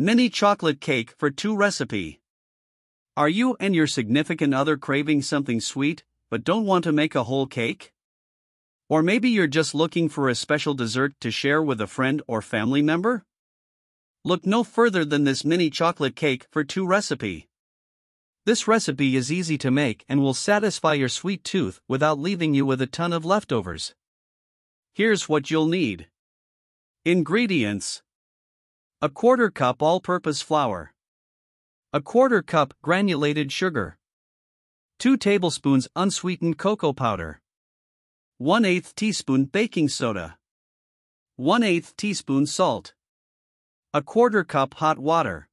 Mini chocolate cake for two recipe. Are you and your significant other craving something sweet, but don't want to make a whole cake? Or maybe you're just looking for a special dessert to share with a friend or family member? Look no further than this mini chocolate cake for two recipe. This recipe is easy to make and will satisfy your sweet tooth without leaving you with a ton of leftovers. Here's what you'll need Ingredients A quarter cup all purpose flour, a quarter cup granulated sugar, 2 tablespoons unsweetened cocoa powder, 1 8 teaspoon baking soda, 1 8 teaspoon salt, a quarter cup hot water,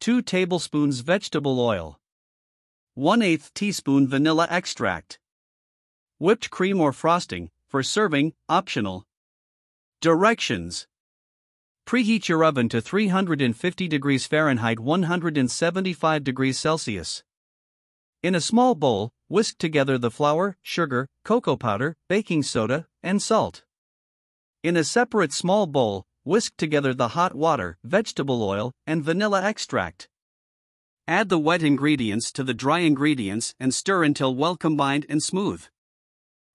2 tablespoons vegetable oil, 1 8 teaspoon vanilla extract, whipped cream or frosting, for serving, optional. Directions Preheat your oven to 350 degrees Fahrenheit 175 degrees Celsius. In a small bowl, whisk together the flour, sugar, cocoa powder, baking soda, and salt. In a separate small bowl, whisk together the hot water, vegetable oil, and vanilla extract. Add the wet ingredients to the dry ingredients and stir until well combined and smooth.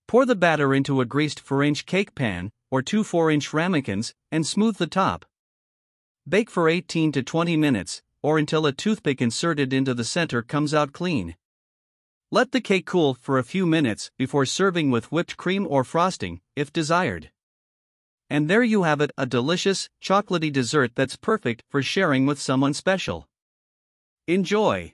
Pour the batter into a greased 4 inch cake pan, or two 4 inch ramekins, and smooth the top. Bake for 18 to 20 minutes, or until a toothpick inserted into the center comes out clean. Let the cake cool for a few minutes before serving with whipped cream or frosting, if desired. And there you have it a delicious, chocolatey dessert that's perfect for sharing with someone special. Enjoy!